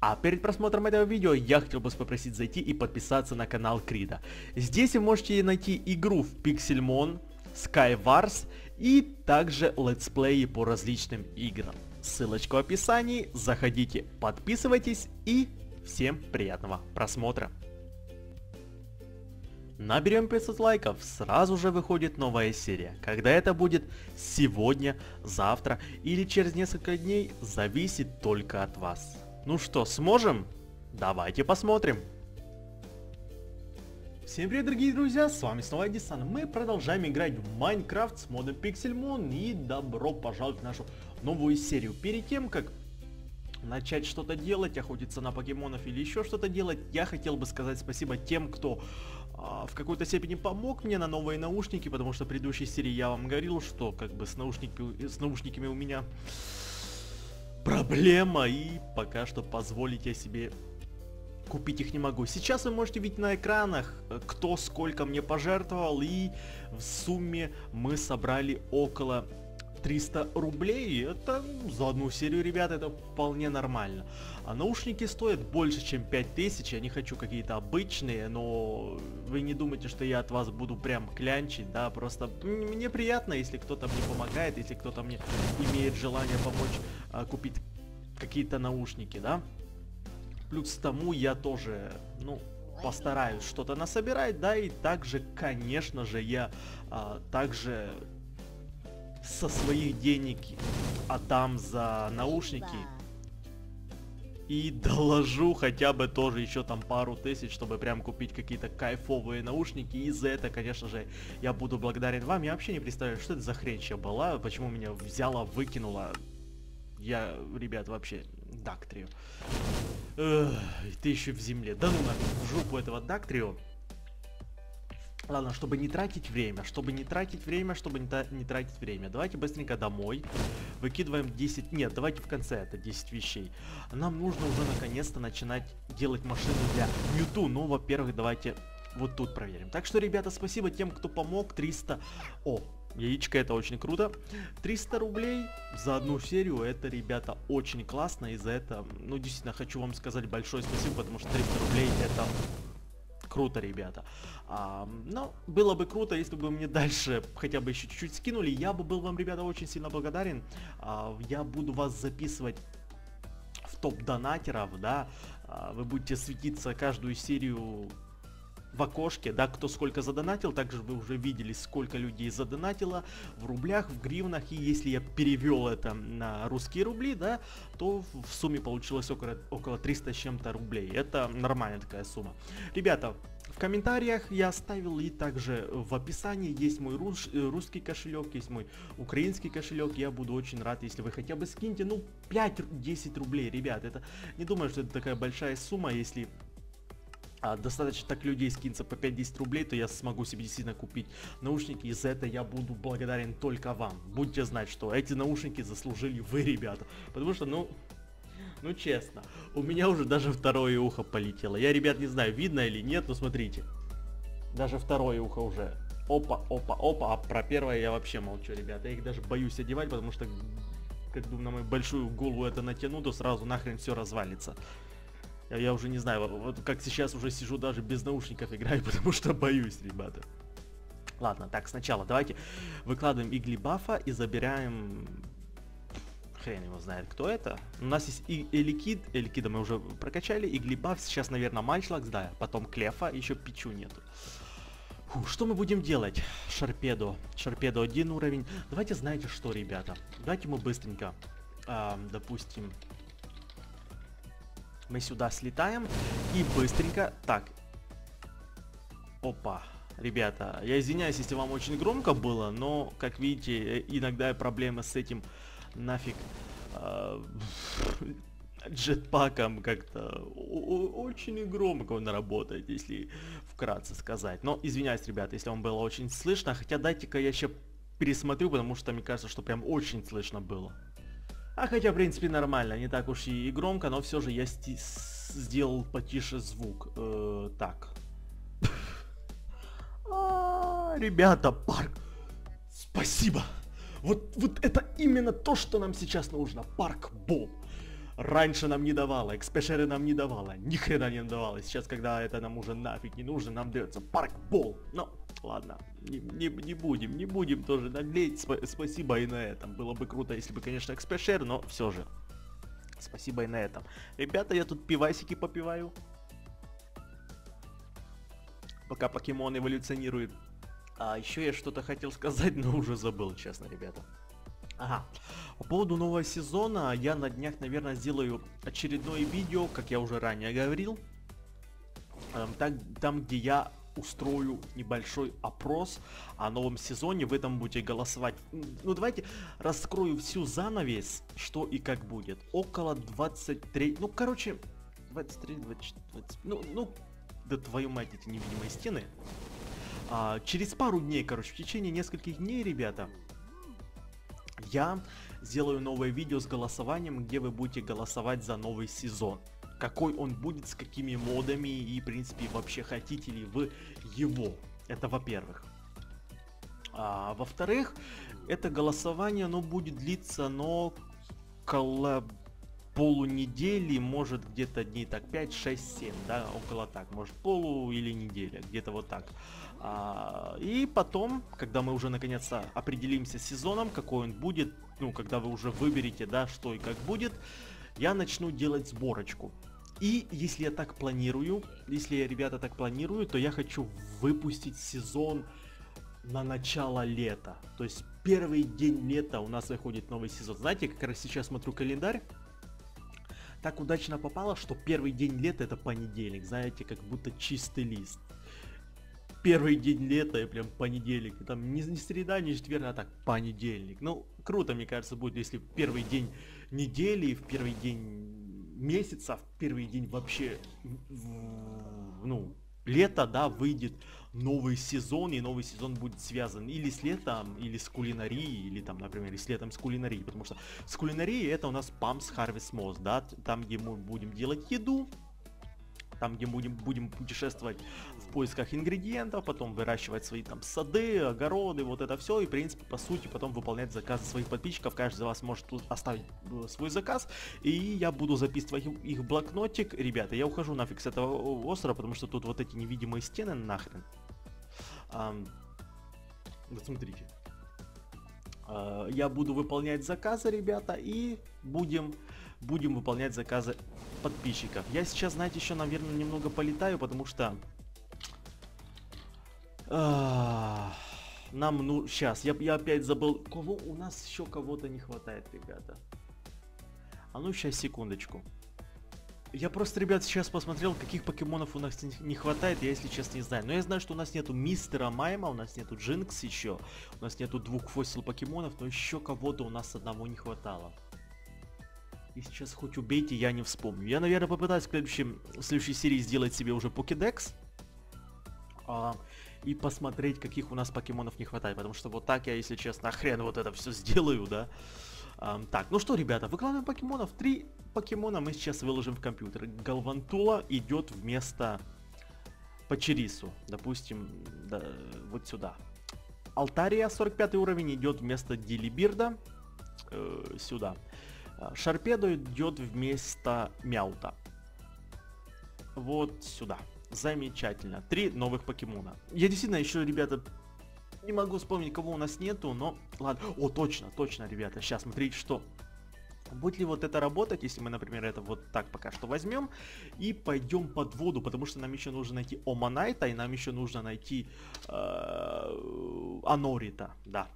А перед просмотром этого видео я хотел бы попросить зайти и подписаться на канал Крида. Здесь вы можете найти игру в Pixelmon, Skywars и также летсплеи по различным играм. Ссылочка в описании, заходите, подписывайтесь и всем приятного просмотра. Наберем 500 лайков, сразу же выходит новая серия. Когда это будет, сегодня, завтра или через несколько дней, зависит только от вас. Ну что, сможем? Давайте посмотрим. Всем привет, дорогие друзья, с вами снова Эдисон. Мы продолжаем играть в Майнкрафт с модом Pixelmon и добро пожаловать в нашу новую серию. Перед тем, как начать что-то делать, охотиться на покемонов или еще что-то делать, я хотел бы сказать спасибо тем, кто а, в какой-то степени помог мне на новые наушники, потому что в предыдущей серии я вам говорил, что как бы с, наушники, с наушниками у меня проблема, и пока что позволить я себе купить их не могу. Сейчас вы можете видеть на экранах, э, кто сколько мне пожертвовал, и в сумме мы собрали около 300 рублей, это ну, за одну серию, ребят, это вполне нормально. А наушники стоят больше, чем 5000, я не хочу какие-то обычные, но вы не думайте, что я от вас буду прям клянчить, да, просто мне приятно, если кто-то мне помогает, если кто-то мне имеет желание помочь а, купить какие-то наушники, да. Плюс тому я тоже, ну, постараюсь что-то насобирать, да, и также, конечно же, я а, также со своих денег отдам за наушники и доложу хотя бы тоже еще там пару тысяч, чтобы прям купить какие-то кайфовые наушники. И за это, конечно же, я буду благодарен вам. Я вообще не представляю, что это за хрень была, почему меня взяла, выкинула. Я, ребят, вообще Дактрио. ты еще в земле. Да ну нафиг, в жопу этого Дактрио. Ладно, чтобы не тратить время, чтобы не тратить время, чтобы не, не тратить время. Давайте быстренько домой. Выкидываем 10... Нет, давайте в конце это 10 вещей. Нам нужно уже наконец-то начинать делать машину для Мьюту. Ну, во-первых, давайте вот тут проверим. Так что, ребята, спасибо тем, кто помог. 300... О, Яичко это очень круто. 300 рублей за одну серию, это, ребята, очень классно. И за это, ну, действительно, хочу вам сказать большое спасибо, потому что 300 рублей это круто, ребята. А, но было бы круто, если бы мне дальше хотя бы еще чуть-чуть скинули. Я бы был вам, ребята, очень сильно благодарен. А, я буду вас записывать в топ донатеров, да. А, вы будете светиться каждую серию в окошке, да, кто сколько задонатил, также вы уже видели, сколько людей задонатило в рублях, в гривнах, и если я перевел это на русские рубли, да, то в сумме получилось около, около 300 с чем-то рублей. Это нормальная такая сумма. Ребята, в комментариях я оставил и также в описании есть мой рус, русский кошелек, есть мой украинский кошелек. Я буду очень рад, если вы хотя бы скиньте, ну, 5-10 рублей, ребят. Это не думаю, что это такая большая сумма, если а, достаточно так людей скинется по 5-10 рублей, то я смогу себе действительно купить наушники, и за это я буду благодарен только вам. Будьте знать, что эти наушники заслужили вы, ребята. Потому что, ну, ну честно, у меня уже даже второе ухо полетело. Я, ребят, не знаю, видно или нет, но смотрите. Даже второе ухо уже. Опа, опа, опа. А про первое я вообще молчу, ребята. Я их даже боюсь одевать, потому что, как бы на мою большую голову это натяну, то сразу нахрен все развалится. Я, я уже не знаю, вот как сейчас уже сижу даже без наушников играю, потому что боюсь, ребята. Ладно, так, сначала давайте выкладываем игли бафа и забираем... Хрен его знает, кто это. У нас есть и Эликид, Эликида мы уже прокачали, иглибаф, сейчас, наверное, Манчлакс, да, потом Клефа, еще Пичу нету. Фу, что мы будем делать? Шарпедо. Шарпедо один уровень. Давайте знаете что, ребята. Давайте мы быстренько, э, допустим, мы сюда слетаем и быстренько... Так. Опа. Ребята, я извиняюсь, если вам очень громко было, но, как видите, иногда проблемы с этим нафиг э, джетпаком как-то очень громко он работает, если вкратце сказать. Но извиняюсь, ребята, если вам было очень слышно, хотя дайте-ка я еще пересмотрю, потому что мне кажется, что прям очень слышно было. А хотя, в принципе, нормально, не так уж и громко, но все же я сделал потише звук. Э, так. А, ребята, парк. Спасибо. Вот, вот это именно то, что нам сейчас нужно. Парк Бом. Раньше нам не давало, экспешеры нам не давало, ни хрена не давало. Сейчас, когда это нам уже нафиг не нужно, нам дается паркбол. Ну, ладно, не, не, не будем, не будем тоже наглеть. Сп спасибо и на этом. Было бы круто, если бы, конечно, экспешер, но все же. Спасибо и на этом. Ребята, я тут пивасики попиваю. Пока покемон эволюционирует. А еще я что-то хотел сказать, но уже забыл, честно, ребята. Ага. По поводу нового сезона, я на днях, наверное, сделаю очередное видео, как я уже ранее говорил. Эм, так, там, где я устрою небольшой опрос о новом сезоне. В этом будете голосовать. Ну, давайте раскрою всю занавес, что и как будет. Около 23... Ну, короче, 23, 24, 20... Ну, ну, да твою мать, эти невидимые стены. А, через пару дней, короче, в течение нескольких дней, ребята, я сделаю новое видео с голосованием, где вы будете голосовать за новый сезон. Какой он будет, с какими модами и, в принципе, вообще хотите ли вы его. Это во-первых. А, во-вторых, это голосование, оно будет длиться, но около полунедели, может где-то дней так 5, 6, 7, да, около так, может полу или неделя, где-то вот так. А, и потом, когда мы уже наконец-то определимся с сезоном, какой он будет, ну, когда вы уже выберете, да, что и как будет, я начну делать сборочку. И если я так планирую, если ребята, так планирую, то я хочу выпустить сезон на начало лета. То есть первый день лета у нас выходит новый сезон. Знаете, как раз сейчас смотрю календарь, так удачно попало, что первый день лета это понедельник, знаете, как будто чистый лист первый день лета и прям понедельник. Там не, не среда, не четверг, а так понедельник. Ну, круто, мне кажется, будет, если первый день недели, в первый день месяца, в первый день вообще, ну, лето, да, выйдет новый сезон, и новый сезон будет связан или с летом, или с кулинарией, или там, например, с летом с кулинарией, потому что с кулинарией это у нас Pumps Harvest Moss, да, там, где мы будем делать еду, там, где будем, будем путешествовать поисках ингредиентов, потом выращивать свои там сады, огороды, вот это все, и, в принципе, по сути, потом выполнять заказы своих подписчиков. Каждый из вас может тут оставить э, свой заказ, и я буду записывать их в блокнотик. Ребята, я ухожу нафиг с этого острова, потому что тут вот эти невидимые стены нахрен. А, вот смотрите. А, я буду выполнять заказы, ребята, и будем будем выполнять заказы подписчиков. Я сейчас, знаете, еще, наверное, немного полетаю, потому что... нам, ну, сейчас, я, я опять забыл, кого у нас еще кого-то не хватает, ребята. А ну, сейчас, секундочку. Я просто, ребят, сейчас посмотрел, каких покемонов у нас не хватает, я, если честно, не знаю. Но я знаю, что у нас нету Мистера Майма, у нас нету Джинкс еще, у нас нету двух фосил покемонов, но еще кого-то у нас одного не хватало. И сейчас хоть убейте, я не вспомню. Я, наверное, попытаюсь в, в следующей серии сделать себе уже покедекс. А, и посмотреть, каких у нас покемонов не хватает. Потому что вот так я, если честно, хрен вот это все сделаю, да. А, так, ну что, ребята, выкладываем покемонов. Три покемона мы сейчас выложим в компьютер. Галвантула идет вместо Пачерису. Допустим, да, вот сюда. Алтария 45 уровень идет вместо Дилибирда. Э, сюда. А, Шарпедо идет вместо Мяута. Вот сюда. Замечательно. Три новых покемона. Я действительно еще, ребята, не могу вспомнить, кого у нас нету, но ладно. О, точно, точно, ребята. Сейчас, смотрите, что. Будет ли вот это работать, если мы, например, это вот так пока что возьмем и пойдем под воду, потому что нам еще нужно найти Оманайта и нам еще нужно найти э, Анорита, да.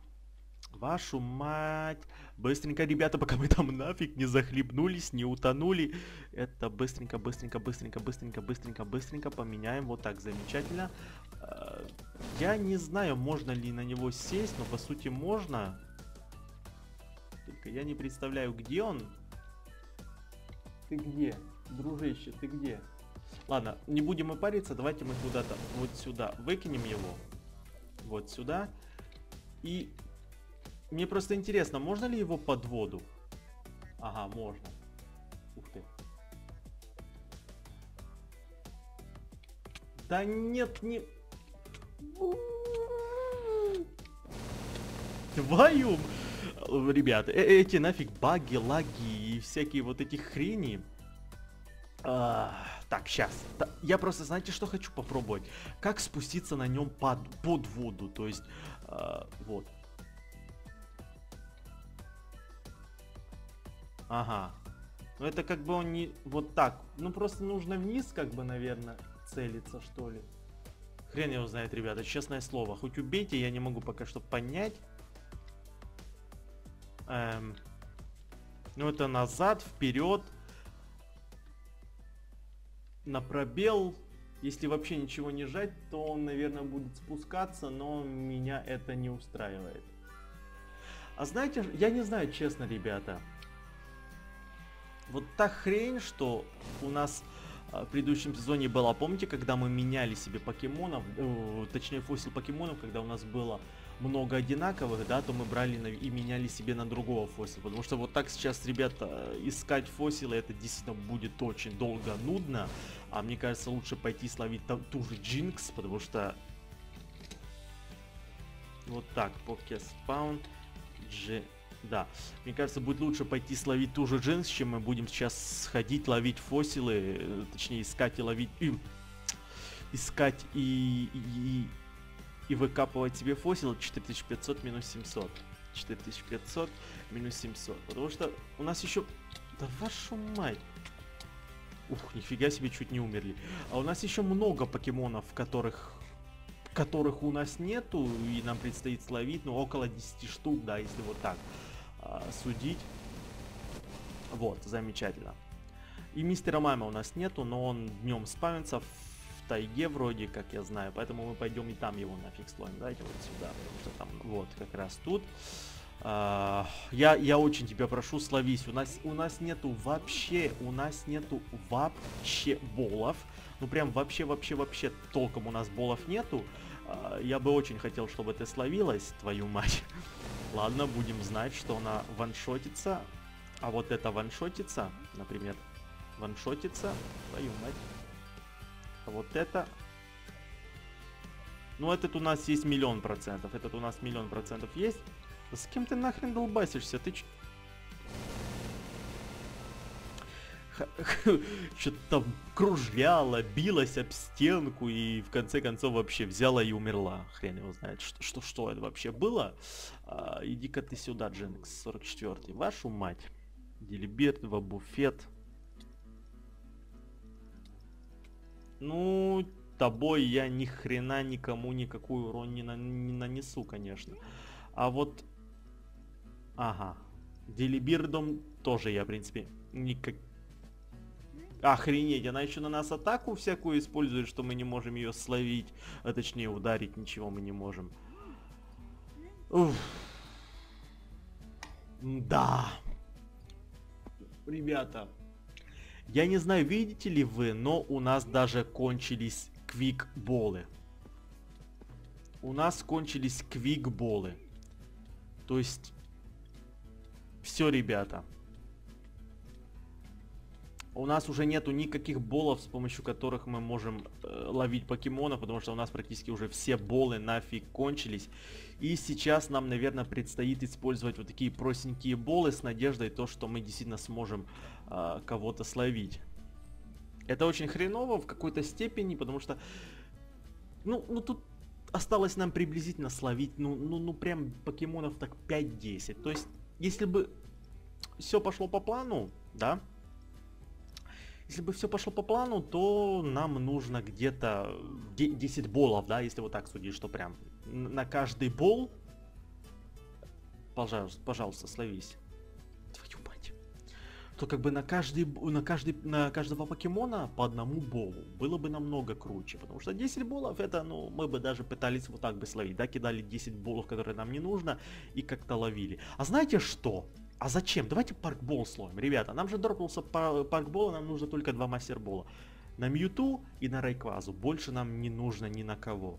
Вашу мать. Быстренько, ребята, пока мы там нафиг не захлебнулись, не утонули. Это быстренько, быстренько, быстренько, быстренько, быстренько, быстренько поменяем. Вот так, замечательно. Э, я не знаю, можно ли на него сесть, но по сути можно. Только я не представляю, где он. Ты где, дружище, ты где? Ладно, не будем и париться, давайте мы куда-то вот сюда выкинем его. Вот сюда. И мне просто интересно, можно ли его под воду? Ага, можно. Ух ты. Да нет, не... Твою... понял, ребят, э эти нафиг баги, лаги и всякие вот эти хрени. А, так, сейчас. Я просто, знаете, что хочу попробовать? Как спуститься на нем под, под воду, то есть, а, вот. Ага. Ну это как бы он не вот так. Ну просто нужно вниз, как бы, наверное, целиться, что ли. Хрен его знает, ребята, честное слово. Хоть убейте, я не могу пока что понять. Эм, ну это назад, вперед. На пробел. Если вообще ничего не жать, то он, наверное, будет спускаться, но меня это не устраивает. А знаете, я не знаю, честно, ребята. Вот та хрень, что у нас а, в предыдущем сезоне была, помните, когда мы меняли себе покемонов, э, точнее фосил покемонов, когда у нас было много одинаковых, да, то мы брали на, и меняли себе на другого фосила. Потому что вот так сейчас, ребята, искать фосилы, это действительно будет очень долго, нудно. А мне кажется, лучше пойти словить там, ту же Джинкс, потому что... Вот так, pokespawn, G... Да, мне кажется, будет лучше пойти словить ту же Jynx, чем мы будем сейчас сходить, ловить фоссилы, э, точнее, искать и ловить... И, искать и, и, и выкапывать себе fossil 4500 минус 700. 4500 минус 700. Потому что у нас еще... Да вашу мать! Ух, нифига себе, чуть не умерли. А у нас еще много покемонов, которых которых у нас нету, и нам предстоит словить, ну, около 10 штук, да, если вот так судить. Вот, замечательно. И мистера Майма у нас нету, но он днем спавнится в тайге вроде, как я знаю, поэтому мы пойдем и там его нафиг слоим. Давайте вот сюда, потому что там вот как раз тут. Uh, я, я очень тебя прошу, словись. У нас, у нас нету вообще, у нас нету вообще болов. Ну прям вообще, вообще, вообще толком у нас болов нету. Uh, я бы очень хотел, чтобы ты словилась, твою мать. Ладно, будем знать, что она ваншотится. А вот это ваншотится, например, ваншотится, твою мать. А вот это... Ну, этот у нас есть миллион процентов. Этот у нас миллион процентов есть. с кем ты нахрен долбасишься? Ты Что-то там кружляла, билась об стенку и в конце концов вообще взяла и умерла. Хрен его знает, что, что, что это вообще было. А, Иди-ка ты сюда, Дженкс, 44 Вашу мать. Делиберт, буфет. Ну, тобой я ни хрена никому никакой урон не, на не нанесу, конечно. А вот... Ага. Делибирдом тоже я, в принципе, никак... Охренеть, она еще на нас атаку всякую использует, что мы не можем ее словить. А точнее, ударить ничего мы не можем. Уф. Да. Ребята, я не знаю, видите ли вы, но у нас даже кончились квикболы. У нас кончились квикболы. То есть... Все, ребята. У нас уже нету никаких болов, с помощью которых мы можем э, ловить покемонов, потому что у нас практически уже все болы нафиг кончились. И сейчас нам, наверное, предстоит использовать вот такие простенькие болы с надеждой, то, что мы действительно сможем э, кого-то словить. Это очень хреново в какой-то степени, потому что, ну, ну тут осталось нам приблизительно словить, ну, ну, ну прям покемонов так 5-10. То есть, если бы все пошло по плану, да, если бы все пошло по плану, то нам нужно где-то 10 болов, да, если вот так судить, что прям на каждый бол... Пожалуйста, пожалуйста, словись. Твою мать. То как бы на каждый, на каждый, на каждого покемона по одному болу. Было бы намного круче, потому что 10 болов это, ну, мы бы даже пытались вот так бы словить, да, кидали 10 болов, которые нам не нужно, и как-то ловили. А знаете что? А зачем? Давайте паркбол слоем. Ребята, нам же дропнулся паркбол, нам нужно только два мастербола. На Мьюту и на Райквазу. Больше нам не нужно ни на кого.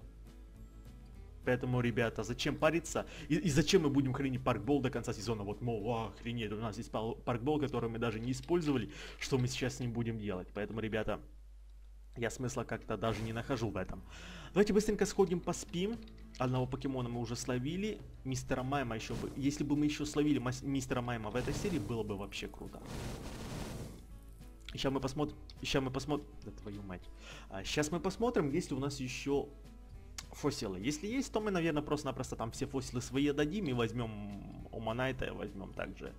Поэтому, ребята, зачем париться? И, и зачем мы будем хранить паркбол до конца сезона? Вот, мол, охренеть, у нас есть паркбол, который мы даже не использовали. Что мы сейчас с ним будем делать? Поэтому, ребята, Я смысла как-то даже не нахожу в этом. Давайте быстренько сходим поспим. Одного покемона мы уже словили. Мистера Майма еще бы... Если бы мы еще словили мистера Майма в этой серии, было бы вообще круто. Сейчас мы посмотрим... Сейчас мы посмотрим... Да твою мать. А, сейчас мы посмотрим, есть ли у нас еще фосилы. Если есть, то мы, наверное, просто-напросто там все фосилы свои дадим и возьмем у Манайта, возьмем также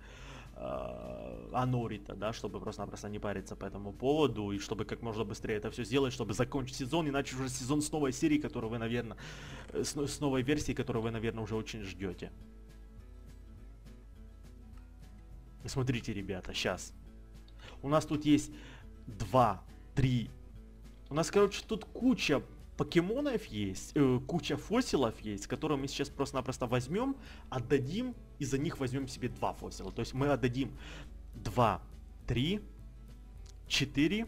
Анорита, да, чтобы просто-напросто не париться по этому поводу, и чтобы как можно быстрее это все сделать, чтобы закончить сезон, иначе уже сезон с новой серией, которую вы, наверное, э, с, с новой версией, которую вы, наверное, уже очень ждете. Смотрите, ребята, сейчас. У нас тут есть два, три. У нас, короче, тут куча покемонов есть, э, куча фосилов есть, которые мы сейчас просто-напросто возьмем, отдадим, и за них возьмем себе два фосила. То есть мы отдадим 2, 3, 4,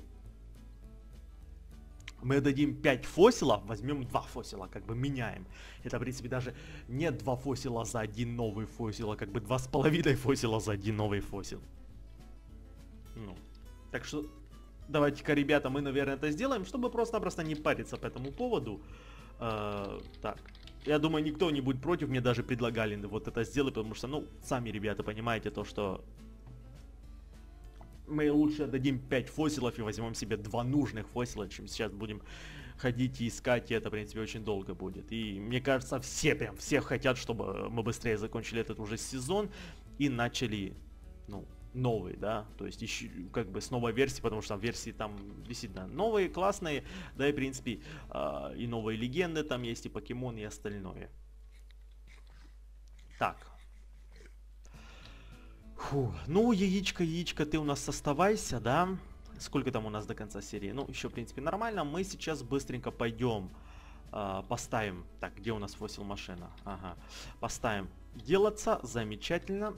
мы отдадим 5 фосилов, возьмем 2 фосила, как бы меняем. Это, в принципе, даже не 2 фосила за один новый фосил, а как бы 2,5 фосила за один новый фосил. Ну, так что давайте-ка, ребята, мы, наверное, это сделаем, чтобы просто-напросто не париться по этому поводу. Э, так, я думаю, никто не будет против, мне даже предлагали вот это сделать, потому что, ну, сами ребята понимаете то, что мы лучше дадим 5 фосилов и возьмем себе два нужных фосила, чем сейчас будем ходить и искать, и это, в принципе, очень долго будет. И мне кажется, все прям, все хотят, чтобы мы быстрее закончили этот уже сезон и начали, ну, новый, да, то есть еще как бы с новой версии, потому что там версии там действительно новые, классные, да и в принципе э, и новые легенды там есть, и покемон, и остальное. Так. Фу. Ну, яичко, яичко, ты у нас оставайся, да? Сколько там у нас до конца серии? Ну, еще, в принципе, нормально. Мы сейчас быстренько пойдем, э, поставим... Так, где у нас фосил машина? Ага. Поставим делаться, замечательно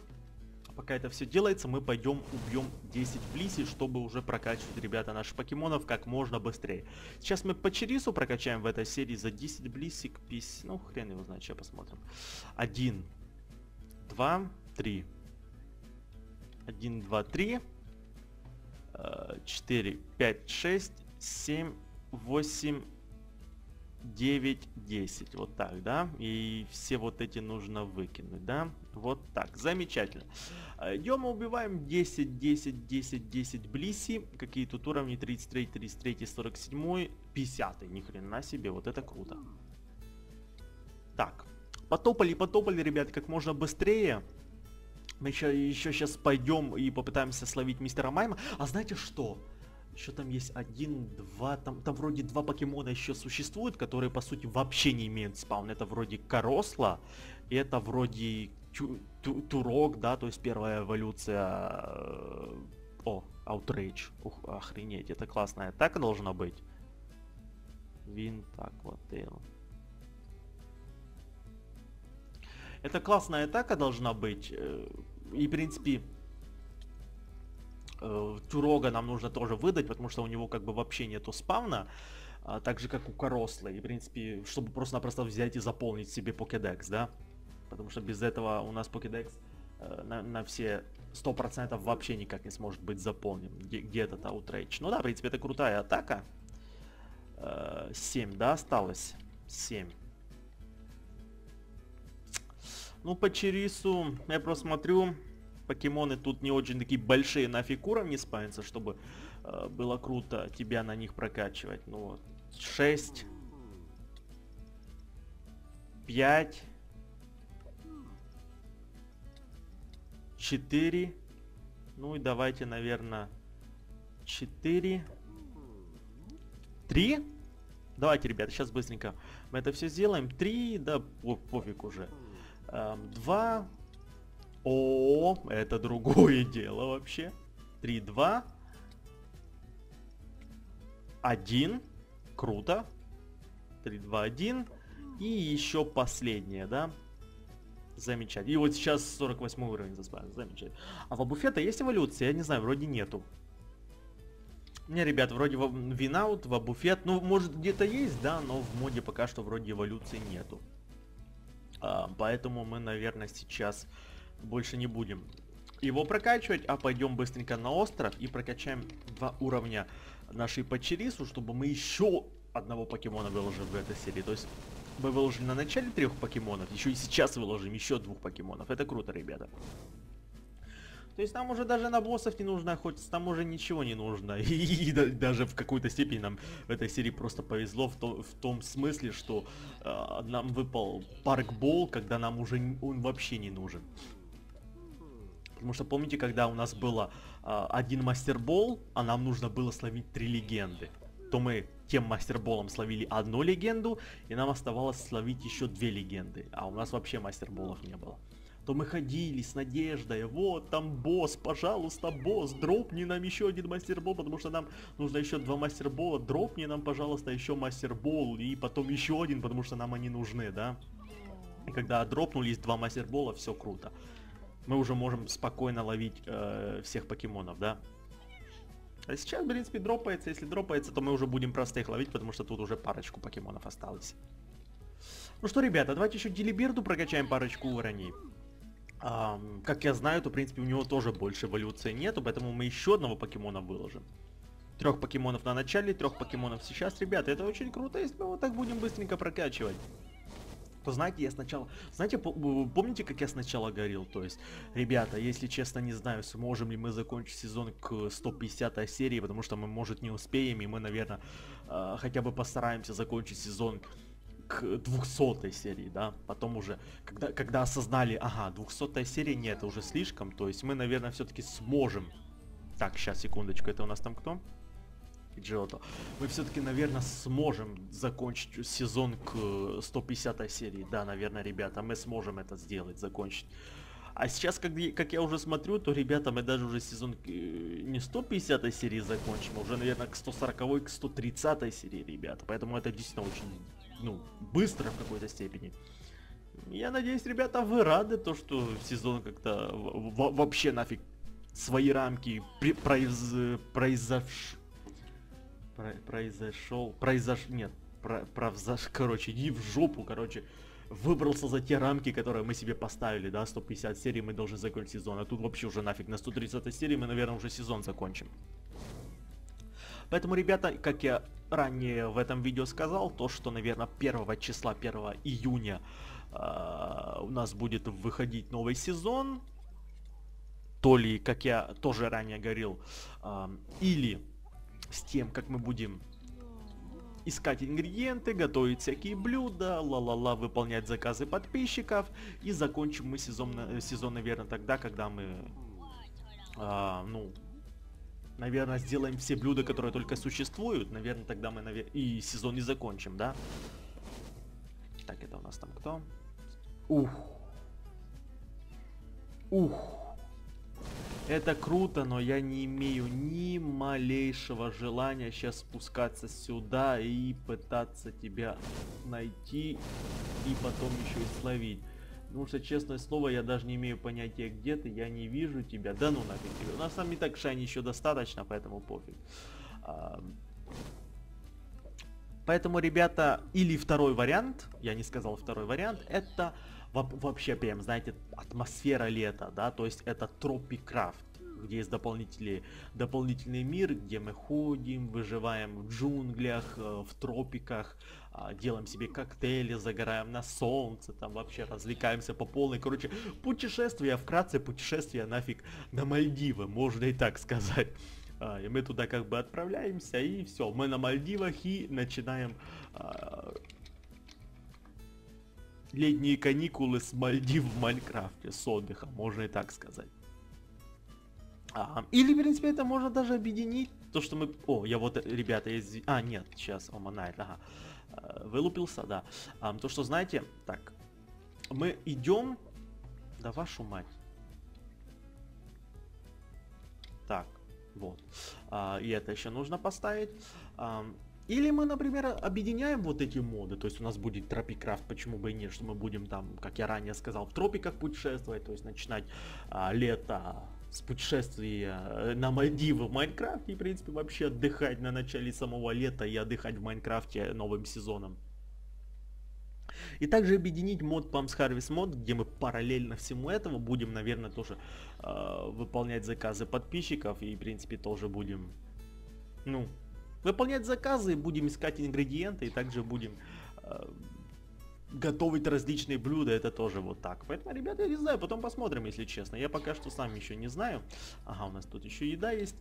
пока это все делается, мы пойдем убьем 10 блиси, чтобы уже прокачивать, ребята, наших покемонов как можно быстрее. Сейчас мы по Черису прокачаем в этой серии за 10 блисик, 50, ну хрен его знает, сейчас посмотрим. 1, 2, 3. 1, 2, 3. 4, 5, 6, 7, 8, 9, 10. Вот так, да? И все вот эти нужно выкинуть, да? Вот так. Замечательно. Идем убиваем 10, 10, 10, 10 блиси. Какие тут уровни? 33, 33, 47, 50. Ни хрена себе. Вот это круто. Так. Потопали, потопали, ребят, как можно быстрее. Мы еще, еще сейчас пойдем и попытаемся словить мистера Майма. А знаете что? Еще там есть один, два, там, там вроде два покемона еще существуют, которые по сути вообще не имеют спаун. Это вроде Коросла, и это вроде Турок, да, то есть первая эволюция... Э, о, Outrage. Ух, охренеть, это классная атака должна быть. Вин, так, вот, Тейл. Это классная атака должна быть. Э, и, в принципе, э, Тюрога нам нужно тоже выдать, потому что у него как бы вообще нету спавна. А, так же, как у Коросла. И, в принципе, чтобы просто-напросто взять и заполнить себе покедекс, да. Потому что без этого у нас покедекс э, на, на все 100% вообще никак не сможет быть заполнен. Где, где этот аутрейдж? Ну да, в принципе, это крутая атака. Э, 7, да, осталось? 7. Ну, по Черису, я просто смотрю, покемоны тут не очень такие большие нафиг уровни спавнятся, чтобы э, было круто тебя на них прокачивать. Ну вот, 6, 5, 4, ну и давайте, наверное, 4, 3. Давайте, ребята, сейчас быстренько мы это все сделаем. 3, да, по пофиг уже. 2, о, это другое дело вообще. 3, 2. 1. Круто. 3, 2, 1. И еще последнее, да? Замечательно. И вот сейчас 48 уровень заспавнил. Замечательно. А в буфета есть эволюция? Я не знаю, вроде нету. Не, ребят, вроде Винаут, в буфет, ну, может где-то есть, да, но в моде пока что вроде эволюции нету. А, поэтому мы, наверное, сейчас больше не будем его прокачивать, а пойдем быстренько на остров и прокачаем два уровня нашей Пачерису, чтобы мы еще одного покемона выложим в этой серии. То есть мы выложили на начале трех покемонов, еще и сейчас выложим еще двух покемонов. Это круто, ребята. То есть нам уже даже на боссов не нужно, хоть там уже ничего не нужно. И, и, и даже в какой-то степени нам в этой серии просто повезло в, то, в том смысле, что э, нам выпал паркбол, когда нам уже он вообще не нужен. Потому что помните, когда у нас было э, один мастербол, а нам нужно было словить три легенды, то мы тем мастерболом словили одну легенду, и нам оставалось словить еще две легенды. А у нас вообще мастерболов не было то мы ходили с надеждой, вот там босс, пожалуйста, босс, дропни нам еще один мастербол, потому что нам нужно еще два мастербола, дропни нам, пожалуйста, еще мастербол, и потом еще один, потому что нам они нужны, да. И когда дропнулись два мастербола, все круто. Мы уже можем спокойно ловить э, всех покемонов, да. А сейчас, в принципе, дропается. Если дропается, то мы уже будем просто их ловить, потому что тут уже парочку покемонов осталось. Ну что, ребята, давайте еще Делиберду прокачаем парочку уровней. Um, как я знаю, то в принципе у него тоже больше эволюции нету, поэтому мы еще одного покемона выложим. Трех покемонов на начале, трех покемонов сейчас, ребята, это очень круто, если мы вот так будем быстренько прокачивать. То знаете, я сначала... Знаете, помните, как я сначала говорил? То есть, ребята, если честно, не знаю, сможем ли мы закончить сезон к 150 серии, потому что мы, может, не успеем, и мы, наверное, э, хотя бы постараемся закончить сезон к 200 серии, да, потом уже, когда, когда осознали, ага, 200 серия нет, это уже слишком, то есть мы, наверное, все-таки сможем, так, сейчас, секундочку, это у нас там кто? Джиото. Мы все-таки, наверное, сможем закончить сезон к 150 серии, да, наверное, ребята, мы сможем это сделать, закончить. А сейчас, как, как я уже смотрю, то, ребята, мы даже уже сезон э, не 150 серии закончим, а уже, наверное, к 140 к 130 серии, ребята. Поэтому это действительно очень ну, быстро в какой-то степени. Я надеюсь, ребята, вы рады, то, что сезон как-то вообще нафиг свои рамки произ произош... произошел, произош... нет, про... Провзаш... короче, не в жопу, короче, выбрался за те рамки, которые мы себе поставили, да, 150 серий мы должны закончить сезон, а тут вообще уже нафиг, на 130 серии мы, наверное, уже сезон закончим. Поэтому, ребята, как я ранее в этом видео сказал, то, что, наверное, 1 числа, 1 июня э, у нас будет выходить новый сезон. То ли, как я тоже ранее говорил, э, или с тем, как мы будем искать ингредиенты, готовить всякие блюда, ла-ла-ла, выполнять заказы подписчиков. И закончим мы сезон, сезон наверное, тогда, когда мы, э, ну, наверное, сделаем все блюда, которые только существуют. Наверное, тогда мы навер... и сезон не закончим, да? Так, это у нас там кто? Ух. Ух. Это круто, но я не имею ни малейшего желания сейчас спускаться сюда и пытаться тебя найти и потом еще и словить. Потому что, честное слово, я даже не имею понятия, где ты, я не вижу тебя. Да ну нафиг тебе. У нас там и так шайни еще достаточно, поэтому пофиг. А... Поэтому, ребята, или второй вариант, я не сказал второй вариант, это вообще прям, знаете, атмосфера лета, да, то есть это тропикрафт где есть дополнительный, дополнительный мир, где мы ходим, выживаем в джунглях, э, в тропиках, а, делаем себе коктейли, загораем на солнце, там вообще развлекаемся по полной. Короче, путешествие, вкратце путешествие нафиг на Мальдивы, можно и так сказать. А, и мы туда как бы отправляемся, и все, мы на Мальдивах и начинаем а, летние каникулы с Мальдив в Майнкрафте, с отдыха, можно и так сказать. А, или, в принципе, это можно даже объединить. То, что мы... О, я вот, ребята, из... А, нет, сейчас, о, Манайт, ага. А, вылупился, да. А, то, что, знаете, так, мы идем... Да вашу мать. Так, вот. А, и это еще нужно поставить. А, или мы, например, объединяем вот эти моды, то есть у нас будет тропикрафт, почему бы и нет, что мы будем там, как я ранее сказал, в тропиках путешествовать, то есть начинать а, лето с путешествия э, на Мальдивы в Майнкрафте и, в принципе, вообще отдыхать на начале самого лета и отдыхать в Майнкрафте новым сезоном. И также объединить мод Pumps Harvest мод, где мы параллельно всему этому будем, наверное, тоже э, выполнять заказы подписчиков и, в принципе, тоже будем, ну, выполнять заказы, будем искать ингредиенты и также будем э, готовить различные блюда, это тоже вот так. Поэтому, ребята, я не знаю, потом посмотрим, если честно. Я пока что сам еще не знаю. Ага, у нас тут еще еда есть.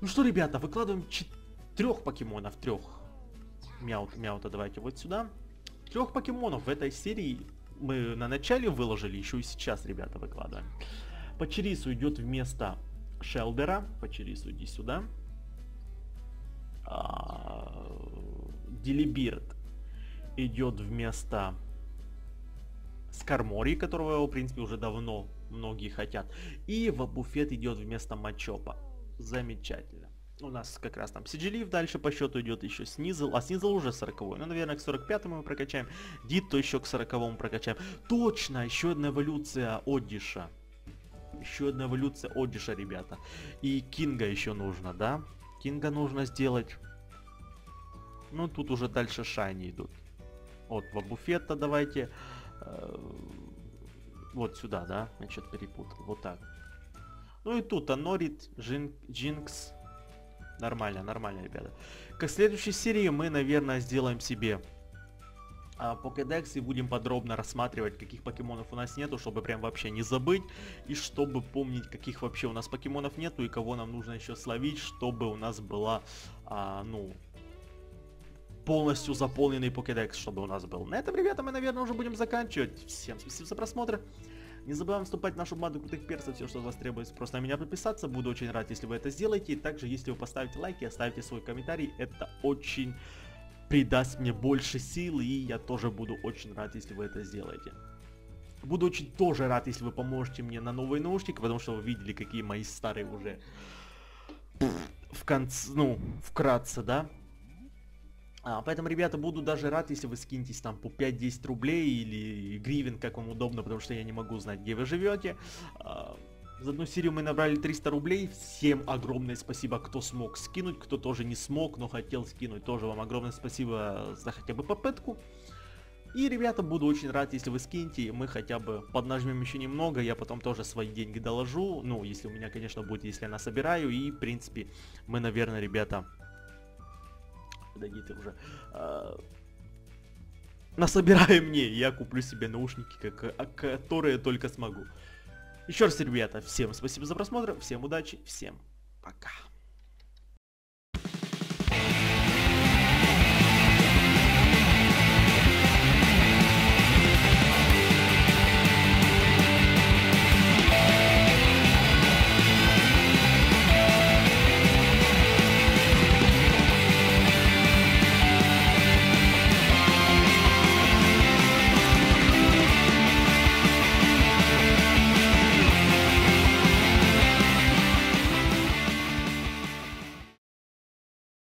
Ну что, ребята, выкладываем трех покемонов, трех. Мяут, мяута давайте вот сюда. Трех покемонов в этой серии мы на начале выложили, еще и сейчас, ребята, выкладываем. Пачерису идет вместо Шелдера. Пачерису иди сюда. А, Делибирд идет вместо Скармори, которого, в принципе, уже давно многие хотят. И в буфет идет вместо Мачопа. Замечательно. У нас как раз там Сиджелив дальше по счету идет еще Снизл. А Снизл уже 40 Ну, наверное, к 45 мы прокачаем. Дит то еще к 40 прокачаем. Точно, еще одна эволюция Одиша. Еще одна эволюция Одиша, ребята. И Кинга еще нужно, да? Кинга нужно сделать. Ну, тут уже дальше Шайни идут. Вот, в буфета давайте. Э, вот сюда, да? Что-то перепутал. Вот так. Ну и тут Анорит, Джин, Джинкс. Нормально, нормально, ребята. Как следующей серии мы, наверное, сделаем себе покедекс и будем подробно рассматривать, каких покемонов у нас нету, чтобы прям вообще не забыть. И чтобы помнить, каких вообще у нас покемонов нету и кого нам нужно еще словить, чтобы у нас была, а, ну, полностью заполненный покедекс, чтобы у нас был. На этом, ребята, мы, наверное, уже будем заканчивать. Всем спасибо за просмотр. Не забываем вступать в нашу банду крутых перцев, все, что от вас требуется, просто на меня подписаться. Буду очень рад, если вы это сделаете. Также, если вы поставите лайк и оставите свой комментарий, это очень придаст мне больше сил, и я тоже буду очень рад, если вы это сделаете. Буду очень тоже рад, если вы поможете мне на новые наушники, потому что вы видели, какие мои старые уже в конце, ну, вкратце, да, а, поэтому, ребята, буду даже рад, если вы скинетесь там по 5-10 рублей или гривен, как вам удобно, потому что я не могу знать, где вы живете. А, за одну серию мы набрали 300 рублей. Всем огромное спасибо, кто смог скинуть, кто тоже не смог, но хотел скинуть. Тоже вам огромное спасибо за хотя бы попытку. И, ребята, буду очень рад, если вы скинете, мы хотя бы поднажмем еще немного, я потом тоже свои деньги доложу, ну, если у меня, конечно, будет, если я насобираю, и, в принципе, мы, наверное, ребята, подойди ты уже. А, насобирай мне, я куплю себе наушники, как, которые только смогу. Еще раз, ребята, всем спасибо за просмотр, всем удачи, всем пока.